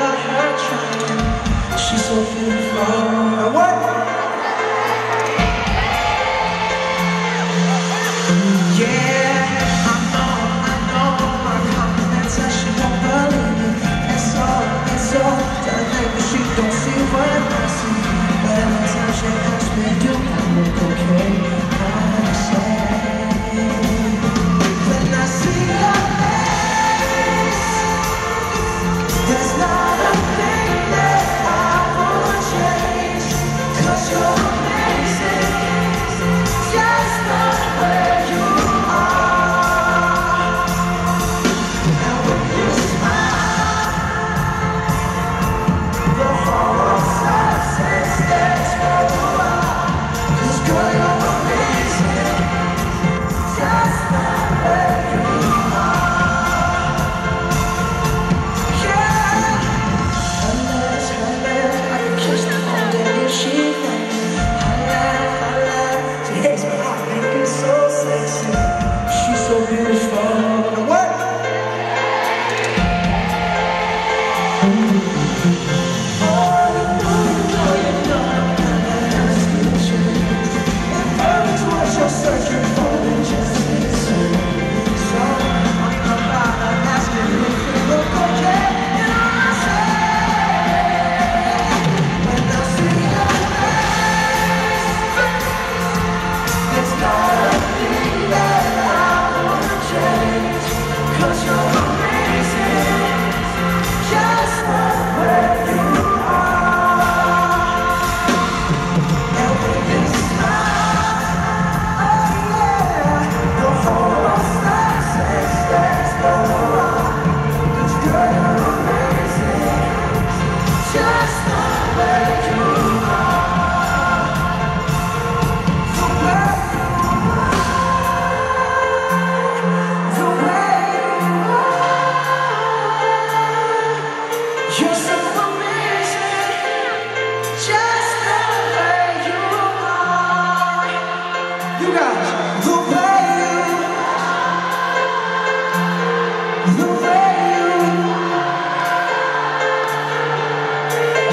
Got her. She's so beautiful. What? Lord.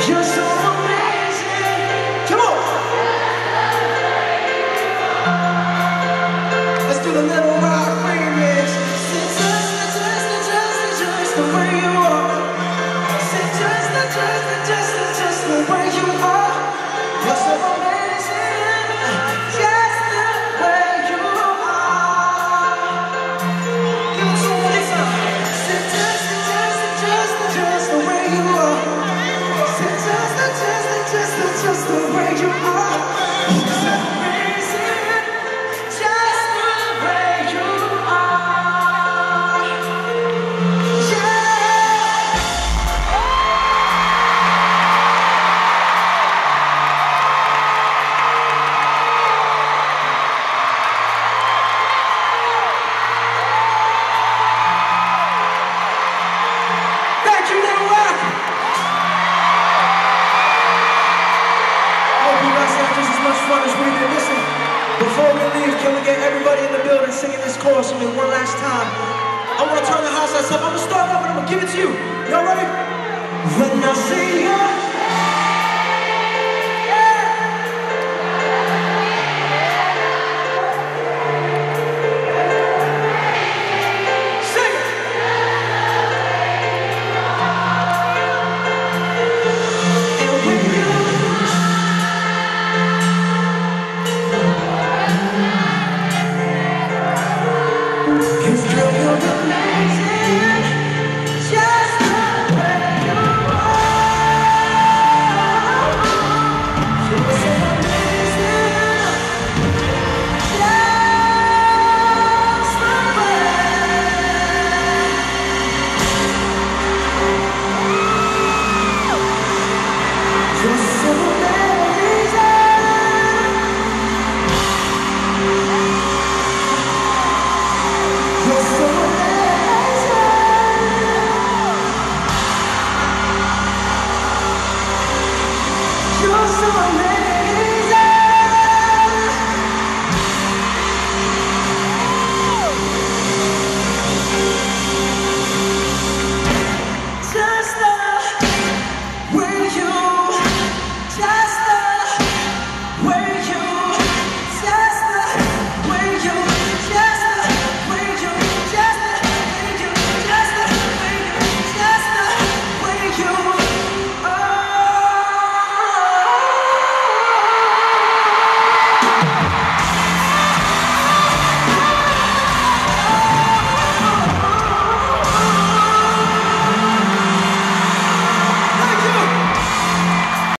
Just singing this chorus with me one last time. I want to turn the house up. I'm going to start off and I'm going to give it to you. Y'all ready? When I see you.